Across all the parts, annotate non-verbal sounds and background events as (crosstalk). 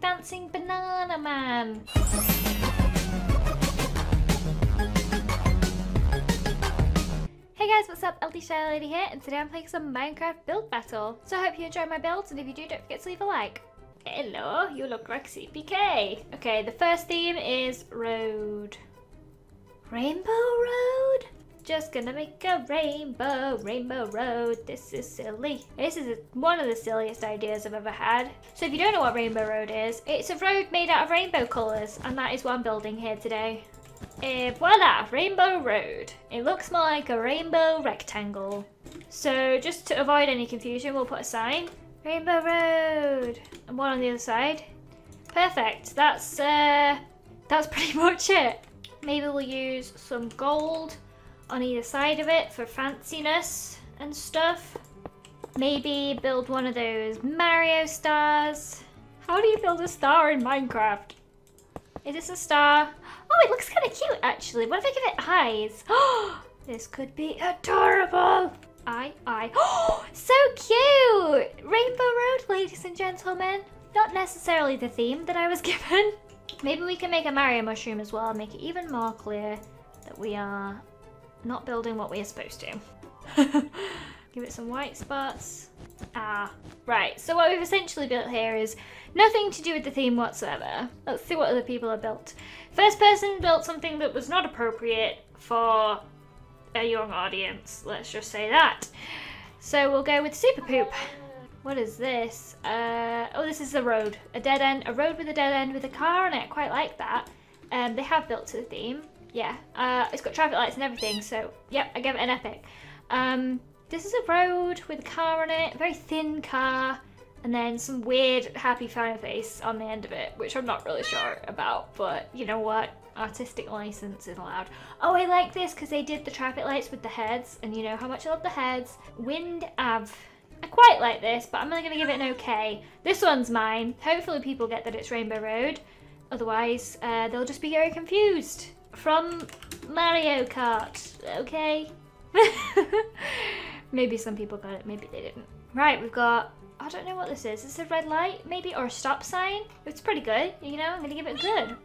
Dancing Banana Man. Hey guys, what's up? LD Shadow Lady here, and today I'm playing some Minecraft build battle. So I hope you enjoy my builds, and if you do, don't forget to leave a like. Hello, you look like CPK. Okay, the first theme is road. Rainbow Road? Just gonna make a rainbow, rainbow road. This is silly. This is one of the silliest ideas I've ever had. So if you don't know what Rainbow Road is, it's a road made out of rainbow colours, and that is what I'm building here today. Uh, voila, Rainbow Road. It looks more like a rainbow rectangle. So just to avoid any confusion, we'll put a sign. Rainbow Road. And one on the other side. Perfect. That's, uh, that's (laughs) pretty much it. Maybe we'll use some gold on either side of it for fanciness and stuff. Maybe build one of those Mario stars. How do you build a star in Minecraft? Is this a star? Oh, it looks kind of cute actually. What if I give it eyes? Oh, (gasps) this could be adorable. Eye, eye. Oh, so cute! Rainbow Road, ladies and gentlemen. Not necessarily the theme that I was (laughs) given. Maybe we can make a Mario mushroom as well, make it even more clear that we are not building what we are supposed to. (laughs) Give it some white spots. Ah, right. So what we've essentially built here is nothing to do with the theme whatsoever. Let's see what other people have built. First person built something that was not appropriate for a young audience. Let's just say that. So we'll go with Super Poop. What is this? Uh, oh, this is a road. A dead end. A road with a dead end with a car on it. Quite like that. Um, they have built to the theme. Yeah. Uh, it's got traffic lights and everything. So, yep, I give it an epic. Um, this is a road with a car on it. Very thin car. And then some weird happy fire face on the end of it, which I'm not really sure about. But you know what? Artistic license is allowed. Oh, I like this because they did the traffic lights with the heads. And you know how much I love the heads. Wind Ave. I quite like this, but I'm only going to give it an okay. This one's mine. Hopefully people get that it's Rainbow Road. Otherwise, uh, they'll just be very confused. From Mario Kart, okay? (laughs) maybe some people got it, maybe they didn't. Right, we've got, I don't know what this is. This a red light, maybe, or a stop sign? It's pretty good, you know, I'm to give it a good.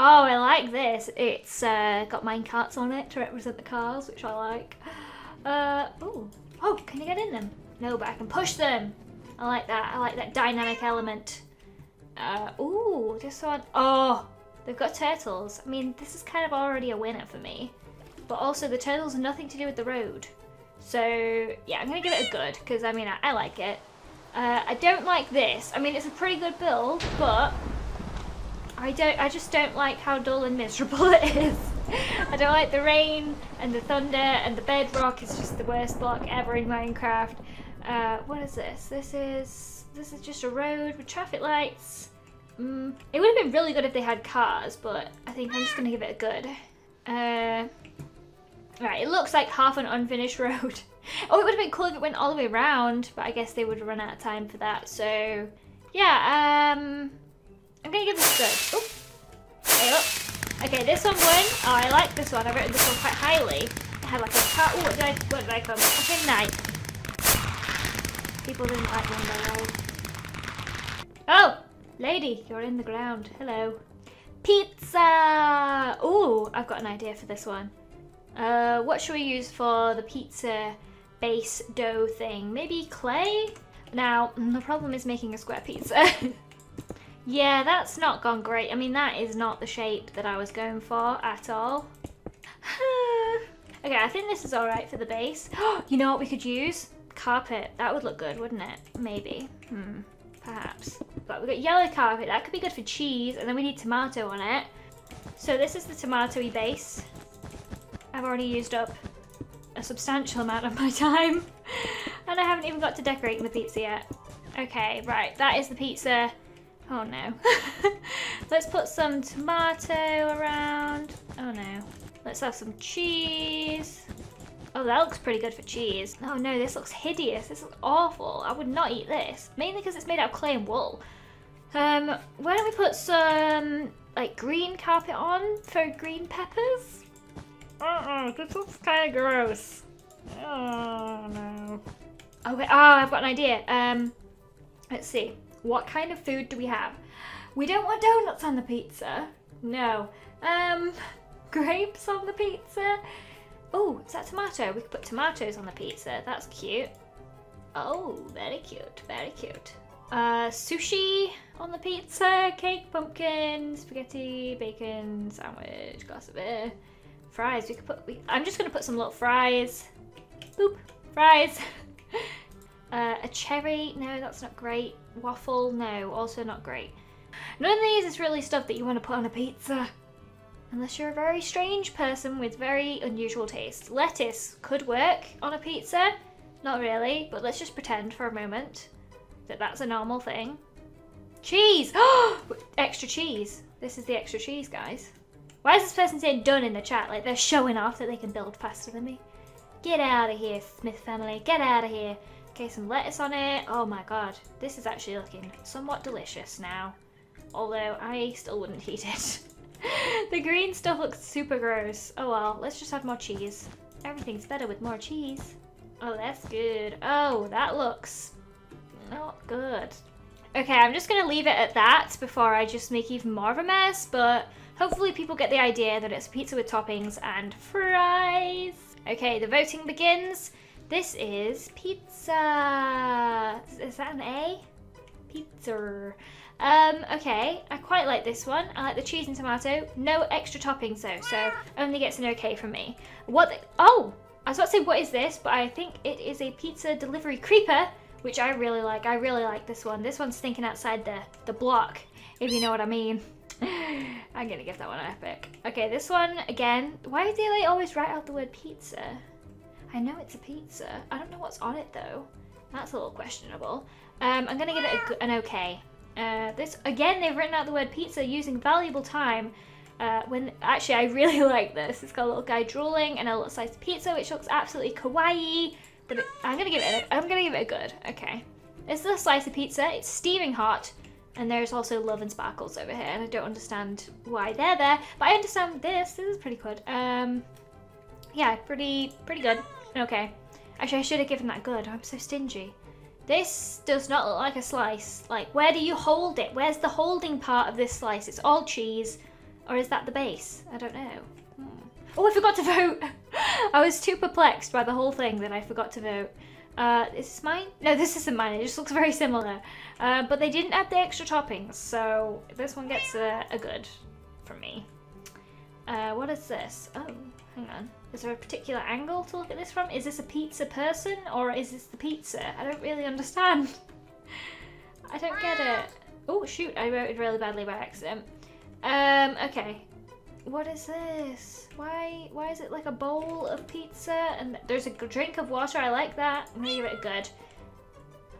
Oh, I like this. It's uh, got mine carts on it to represent the cars, which I like. Uh, oh, oh, can you get in them? No, but I can push them. I like that. I like that dynamic element. Uh, ooh, this one. Oh, they've got turtles. I mean, this is kind of already a winner for me. But also, the turtles have nothing to do with the road. So, yeah, I'm going to give it a good, because, I mean, I, I like it. Uh, I don't like this. I mean, it's a pretty good build, but I don't. I just don't like how dull and miserable (laughs) it is. I don't like the rain and the thunder and the bedrock is just the worst block ever in Minecraft. Uh, what is this? This is this is just a road with traffic lights. Mm, it would have been really good if they had cars, but I think I'm just gonna give it a good. Uh, right, it looks like half an unfinished (laughs) road. oh, it would have been cool if it went all the way around, but I guess they would run out of time for that. So, yeah, um, I'm gonna give this a good. Okay, this one won. Oh, I like this one. I rated this one quite highly. It had like a car. Oh, what did I? What did I it? Okay, knife. People didn't like one though. Oh, lady, you're in the ground. Hello. Pizza. Oh, I've got an idea for this one. Uh, what should we use for the pizza base dough thing? Maybe clay? Now, the problem is making a square pizza. (laughs) Yeah, that's not gone great. I mean, that is not the shape that I was going for at all. (sighs) okay, I think this is all right for the base. (gasps) you know what we could use? Carpet. That would look good, wouldn't it? Maybe. Hmm. Perhaps. But we've got yellow carpet. That could be good for cheese. And then we need tomato on it. So this is the tomatoey base. I've already used up a substantial amount of my (laughs) time. and I haven't even got to decorating the pizza yet. Okay, right. That is the pizza. Oh no. (laughs) Let's put some tomato around. Oh no. Let's have some cheese. Oh, that looks pretty good for cheese. Oh no, this looks hideous. This looks awful. I would not eat this. Mainly because it's made out of clay and wool. Um, why don't we put some, like, green carpet on for green peppers? Uh-uh, this looks kind of gross. Oh no. Okay, oh, I've got an idea. Um, let's see. What kind of food do we have? We don't want donuts on the pizza. No. Um, (laughs) grapes on the pizza. Oh, is that tomato? We could put tomatoes on the pizza. That's cute. Oh, very cute, very cute. Uh, sushi on the pizza, cake, pumpkin, spaghetti, bacon, sandwich, glass of beer, fries. We could put. We, I'm just gonna put some little fries. Boop, fries. (laughs) uh, a cherry. No, that's not great. Waffle. No, also not great. None of these is really stuff that you want to put on a pizza. Unless you're a very strange person with very unusual taste. Lettuce could work on a pizza. Not really, but let's just pretend for a moment that that's a normal thing. Cheese! (gasps) extra cheese. This is the extra cheese, guys. Why is this person saying done in the chat? Like they're showing off that they can build faster than me. Get out of here, Smith family. Get out of here. Okay, some lettuce on it. Oh my god. This is actually looking somewhat delicious now. Although I still wouldn't (laughs) eat it. (laughs) the green stuff looks super gross. Oh well, let's just have more cheese. Everything's better with more cheese. Oh, that's good. Oh, that looks not good. Okay, I'm just gonna leave it at that before I just make even more of a mess, but hopefully people get the idea that it's pizza with toppings and fries. Okay, the voting begins. This is pizza. Is that an A? Pizza. Um, okay, I quite like this one. I like the cheese and tomato. No extra toppings though, so only gets an okay from me. What oh, I was about to say what is this, but I think it is a pizza delivery creeper, which I really like. I really like this one. This one's thinking outside the, the block, if you know what I mean. (laughs) I'm gonna give that one an epic. Okay, this one, again, why do they always write out the word pizza? I know it's a pizza. I don't know what's on it though. That's a little questionable. Um, I'm gonna give it a, an okay. Uh, this again, they've written out the word pizza using valuable time. Uh, when actually, I really (laughs) like this. It's got a little guy drooling and a little slice of pizza, which looks absolutely kawaii. But it, I'm gonna give it. A, I'm gonna give it a good. Okay, this is a slice of pizza. It's steaming hot, and there's also love and sparkles over here. And I don't understand why they're there, but I understand this. This is pretty good. Um, yeah, pretty pretty good. Okay. Actually, I should have given that good. I'm so stingy. This does not look like a slice. Like, where do you hold it? Where's the holding part of this slice? It's all cheese. Or is that the base? I don't know. Hmm. Oh, I forgot to vote. (laughs) I was too perplexed by the whole thing that I forgot to vote. Uh, is this mine? No, this isn't mine. It just looks very similar. Uh, but they didn't add the extra toppings, so this one gets a, a good from me. Uh, what is this? Oh, hang on. Is there a particular angle to look at this from? Is this a pizza person or is this the pizza? I don't really understand. (laughs) I don't get it. Oh shoot, I wrote it really badly by accident. Um, okay. What is this? Why why is it like a bowl of pizza and there's a drink of water? I like that. I'm gonna give it a good.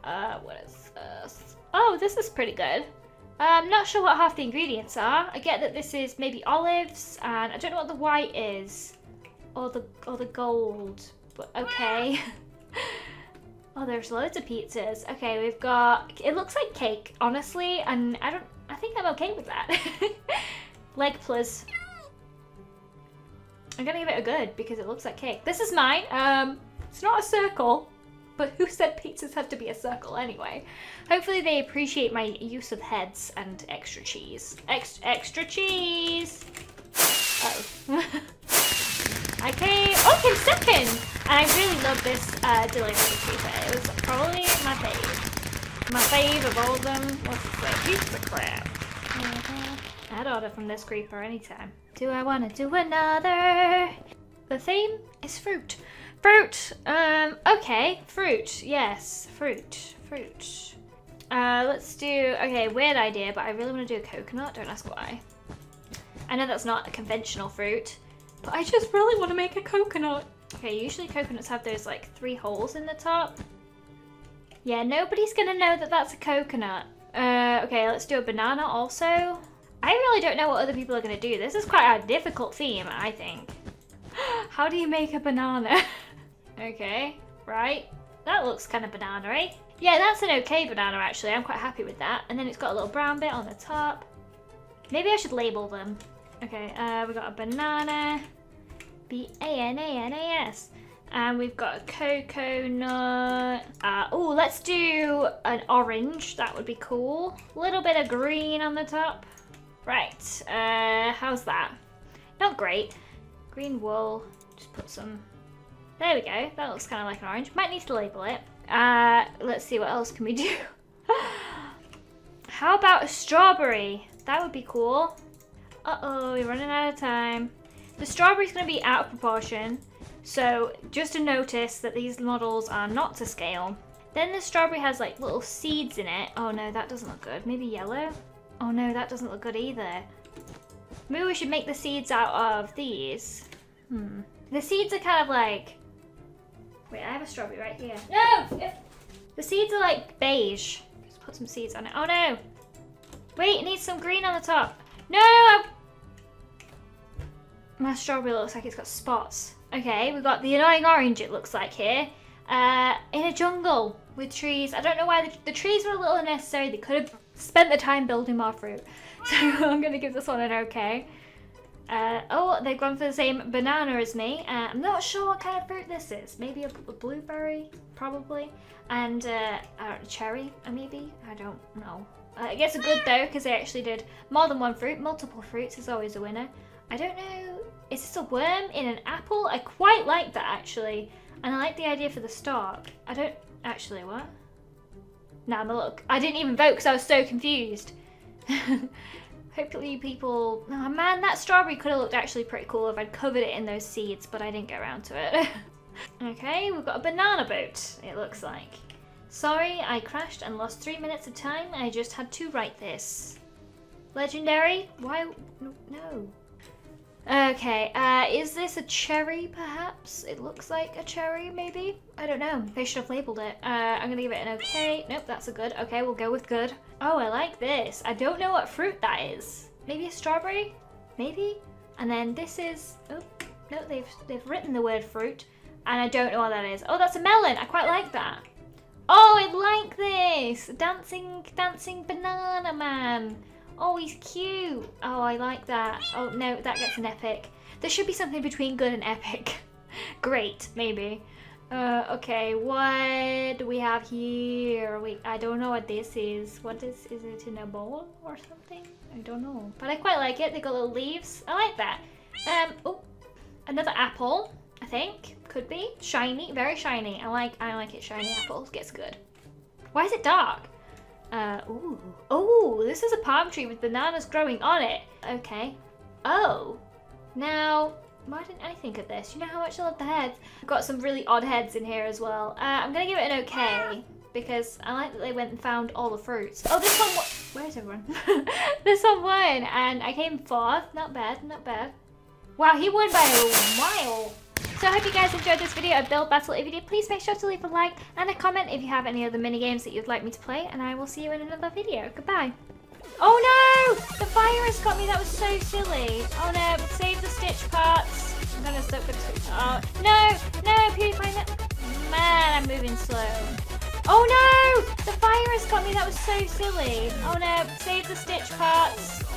Uh, what is this? Oh, this is pretty good. I'm not sure what half the ingredients are. I get that this is maybe olives and I don't know what the white is or the or the gold. But okay. (laughs) oh, there's loads of pizzas. Okay, we've got. It looks like cake, honestly, and I don't. I think I'm okay with that. (laughs) Leg plus. I'm gonna give it a good because it looks like cake. This is mine. Um, it's not a circle, but who said pizzas have to be a circle anyway? Hopefully they appreciate my use of heads and extra cheese. Ex extra cheese! Oh. (laughs) I came, oh, came second! And I really love this uh, delivery pizza. It was probably my fave. My fave of all of them. It say? Pizza crab. Mm -hmm. I'd order from this creeper anytime. Do I want to do another? The theme is fruit. Fruit! Um, okay, fruit. Yes, fruit. Fruit. Uh, let's do, okay, weird idea, but I really want to do a coconut. Don't ask why. I know that's not a conventional fruit, but I just really want to make a coconut. Okay, usually coconuts have those like three holes in the top. Yeah, nobody's gonna know that that's a coconut. Uh, okay, let's do a banana also. I really don't know what other people are gonna do. This is quite a difficult theme, I think. (gasps) How do you make a banana? (laughs) okay, right. That looks kind of banana -y. Yeah, that's an okay banana actually. I'm quite happy with that. And then it's got a little brown bit on the top. Maybe I should label them. Okay, uh, we got a banana. B-A-N-A-N-A-S. And we've got a coconut. Uh, oh, let's do an orange. That would be cool. A little bit of green on the top. Right, uh, how's that? Not great. Green wool. Just put some... There we go. That looks kind of like an orange. Might need to label it. Uh, let's see, what else can we do? (laughs) How about a strawberry? That would be cool. Uh-oh, we're running out of time. The strawberry's going to be out of proportion. So just to notice that these models are not to scale. Then the strawberry has like little seeds in it. Oh no, that doesn't look good. Maybe yellow? Oh no, that doesn't look good either. Maybe we should make the seeds out of these. Hmm. The seeds are kind of like... Wait, I have a strawberry right here. No! The seeds are like beige. Just put some seeds on it. Oh no! Wait, it needs some green on the top. No! My strawberry looks like it's got spots. Okay, we've got the annoying orange it looks like here. Uh, in a jungle with trees. I don't know why the, the trees were a little unnecessary. They could have spent the time building more fruit. (laughs) So I'm going to give this one an okay. Uh, oh, they've gone for the same banana as me. Uh, I'm not sure what kind of fruit this is. Maybe a, a blueberry, probably. And uh, a cherry, maybe? I don't know. Uh, I guess a good though, because they actually did more than one fruit. Multiple fruits is always a winner. I don't know. Is this a worm in an apple? I quite like that actually. And I like the idea for the stalk. I don't... Actually, what? Now I'm a look. I didn't even vote because I was so confused. (laughs) Hopefully people... Oh man, that strawberry could have looked actually pretty cool if I'd covered it in those seeds, but I didn't get around to it. (laughs) okay, we've got a banana boat, it looks like. Sorry, I crashed and lost three minutes of time. I just had to write this. Legendary? Why? No. Okay, uh, is this a cherry, perhaps? It looks like a cherry, maybe? I don't know. They should have labeled it. Uh, I'm gonna give it an okay. Nope, that's a good. Okay, we'll go with good. Oh, I like this. I don't know what fruit that is. Maybe a strawberry? Maybe? And then this is... Oh, no, they've, they've written the word fruit. And I don't know what that is. Oh, that's a melon. I quite like that. Oh, I like this. Dancing, dancing banana man. Oh, he's cute. Oh, I like that. Oh, no, that gets an epic. There should be something between good and epic. (laughs) Great, maybe. Uh, okay, what do we have here? Wait, I don't know what this is. What is, is it in a bowl or something? I don't know. But I quite like it. They got little leaves. I like that. Um, oh, another apple, think. Could be. Shiny, very shiny. I like, I like it shiny apples. Gets good. Why is it dark? Uh, ooh. Oh, this is a palm tree with bananas growing on it. Okay. Oh. Now, why didn't I think of this? You know how much I love the heads? I've got some really odd heads in here as well. Uh, I'm to give it an okay. Because I like that they went and found all the fruits. Oh, this one... Where's everyone? (laughs) this one won. And I came fourth. Not bad, not bad. Wow, he won by a mile. So I hope you guys enjoyed this video of Build Battle. If you did, please make sure to leave a like and a comment if you have any other mini games that you'd like me to play. And I will see you in another video. Goodbye. Oh no! The virus got me. That was so silly. Oh no, save the stitch parts. I'm gonna stop with Oh, no! No, PewDiePie, Man, I'm moving slow. Oh no! The virus got me. That was so silly. Oh no, save the stitch parts.